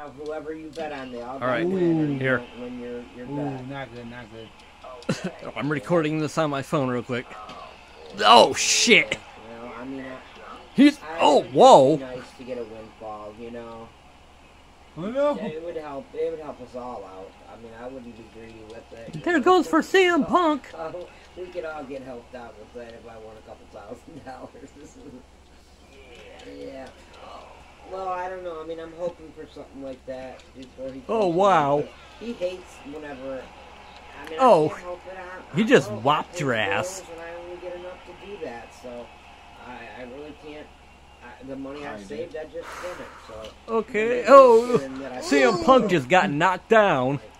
Now, whoever you bet on, they all, All right. got win Here. when you're you're Ooh, not good, not good. Oh, I'm recording this on my phone real quick. Oh shit! You know, I mean, I, He's I oh whoa! be nice to get a windfall. You know, Oh no! Yeah, it would help. It would help us all out. I mean, I wouldn't be greedy with it. There know. goes for CM Punk. Uh, we could all get helped out with that if I won a couple thousand dollars. yeah. Well, I don't know. I mean, I'm hoping for something like that before he. Oh, wow. He hates whenever. I mean, Oh, I can't help it. I, he I just whopped I your ass. And I only get enough to do that, so I, I really can't. I, the money I, I saved, I just spent it. So. Okay. Oh, making sure CM Punk just got knocked down.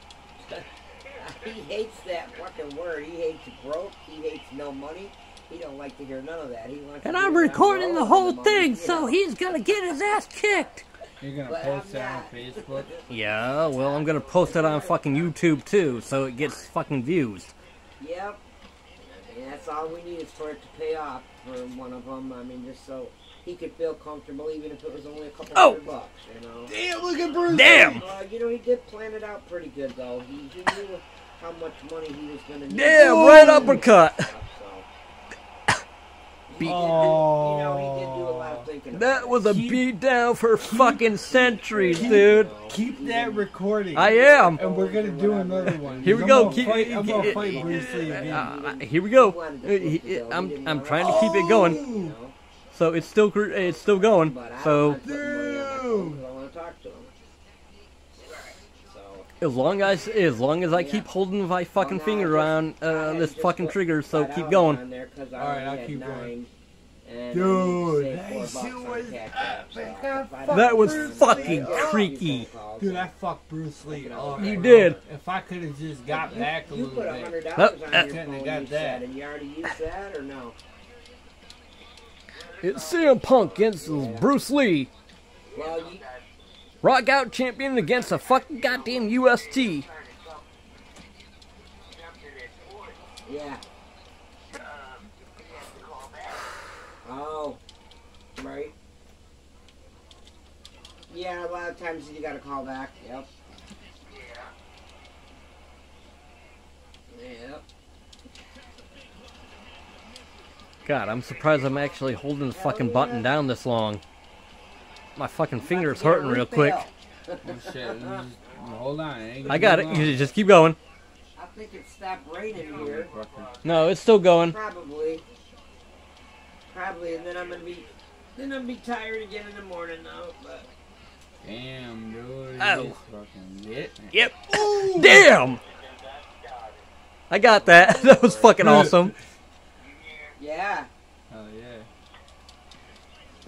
He hates that fucking word. He hates growth. He hates no money. He don't like to hear none of that. He wants. And to I'm recording the whole and money, thing, so he's gonna get his ass kicked. You're gonna But post I'm that on. Facebook? Yeah, well, I'm gonna post it on fucking YouTube too, so it gets fucking views. Yep. And that's all we need is for it to pay off for one of them. I mean, just so he could feel comfortable, even if it was only a couple Oh. hundred bucks, you know. Damn, look at Bruce. Damn! Well, you know, he did plan it out pretty good, though. He, he knew how much money he was going to need. Yeah, right uppercut. So, he did, Oh. you know, he did do a lot of thinking. That was a Keep- beat down for fucking centuries, dude. Keep that recording. I am. And we're gonna do another one. Here we I'm go. Keep- fight, I'm gonna keep- fight Bruce Lee again. Uh, here we go. Uh, I'm I'm trying to keep it going, so it's still it's still going. So don't mind putting money on my phone 'cause I want to talk to him. So. As long as as long as I keep holding my fucking finger on uh, this fucking trigger, so keep going. All All right, I'll keep going. Dude, Dude, that shit was That was Bruce fucking Lee. creaky. Dude, I fucked Bruce Lee. up. You did. If I could have just got back a You little put a bit. hundred dollars on Uh, your Couldn't phone, have got you that. and you already used that or no? It's CM Punk against Bruce Lee, Well, you, Rock Out champion against a fucking goddamn UST. yeah. Oh, right. Yeah, a lot of times you gotta call back. Yep. Yep. God, I'm surprised I'm actually holding the fucking button down this long. My fucking finger's About hurting real quick. refill. Oh, shit, you just- hold on. I got it. You just keep going. I think it stopped raining here. No, it's still going. Probably. Probably, and then I'm gonna be, then I'm gonna be tired again in the morning though. But Damn, dude. Oh. This fucking lit. Yep. Damn. I got that. That was fucking awesome. Yeah.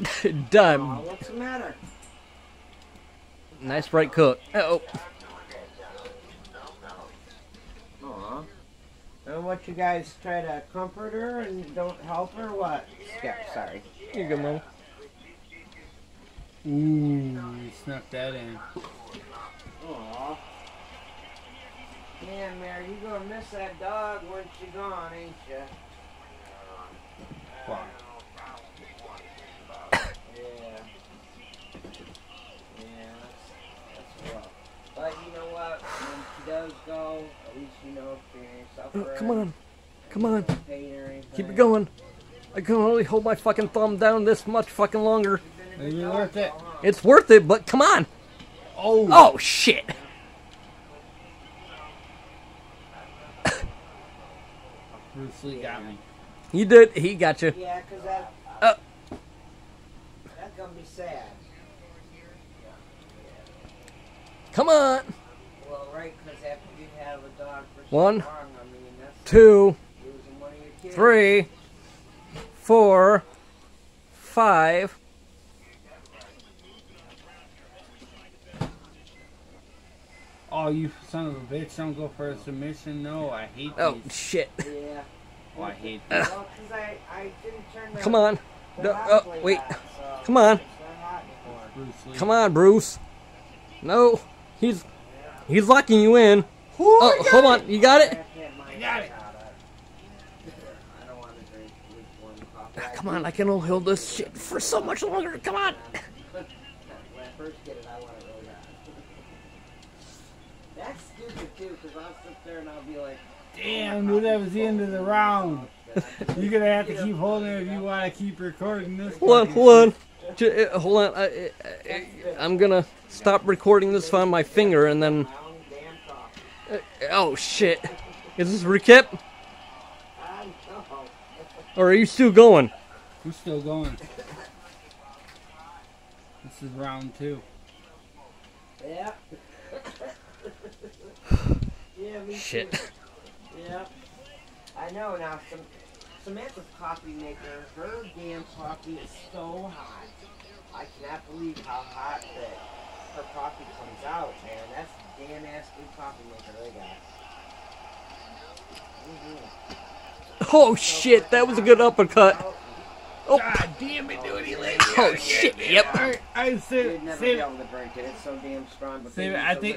Oh, Done. what's the matter? Nice right cook. Oh, Aw. And what you guys try to comfort her and don't help her? What? Yeah, sorry. You're good, mama. Ooh, he snuck that in. Aw. Man, Mary, you gonna miss that dog when she's gone, ain't you? Fuck. Yeah. Yeah, that's, that's rough. But you know what? When she does go, at least you know if you're Oh, come on. Come on. Pain or anything. Keep it going. I can only hold my fucking thumb down this much fucking longer. You've been a Is good it dog, worth it? It's worth it, but come on. Oh. Oh, shit. Bruce Lee got me. He did. He got you. Yeah, 'cause that. Uh. That's gonna be sad. Come on. Well, right, 'cause after you have a dog for One, so long, I mean, that's Two, losing one of your kids. three, four, five. Oh, you son of a bitch! Don't go for a submission. No, I hate Oh, these. shit. Yeah. Oh, I hate these. Well, 'cause I, I didn't turn the, Come on. the No, oh, wait. on, so Come on. it's not hot anymore. Bruce Lee. Come on, Bruce. No. He's he's locking you in. Oh, hold on. You got it? I got it. I don't want to drink lukewarm coffee. Come on, I can only hold this shit for so much longer. Come on. When I first get it, I want it really. That's stupid too, because I'll sit there and I'll be like, Damn, dude, that was the end of the round. You're gonna have to keep holding it if you want to keep recording this. Hold on, hold on. J- uh, hold on. I, I, I, I'm gonna stop recording this on my finger and then. "Round damn talk." Uh, Uh, oh shit! Is this recap or are you still going? We're still going. This is round two. Yeah. yeah, me Shit. too. Yeah. I know now. Some Samantha's coffee maker, her damn coffee is so hot. I cannot believe how hot that her coffee comes out, man. That's a damn ass good coffee maker they got. Mhm. Oh shit! That was a good uppercut. Oh, God damn it, dude, he laid oh shit! Yep. I, I You'd save, never save be able to drink it. It's so damn strong. But Save it. I think